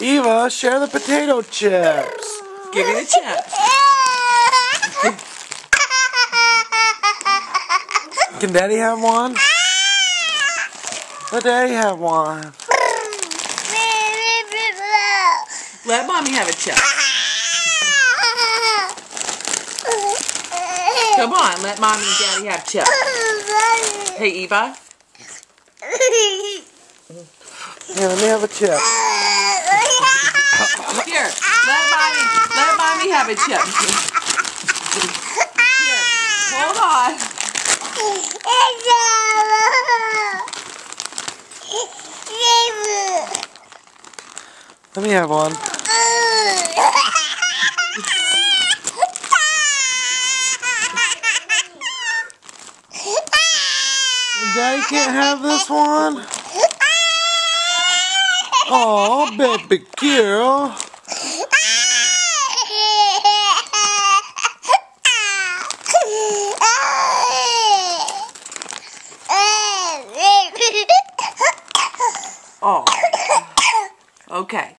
Eva, share the potato chips. Give me the chips. Can Daddy have one? Let Daddy have one. Let mommy have a chip. Come on, let mommy and daddy have chips. Hey, Eva. Here, let me have a chip. Here, let mommy, let mommy have a chip. Here, hold on. Let me have one. Daddy can't have this one. Oh, baby girl. Okay.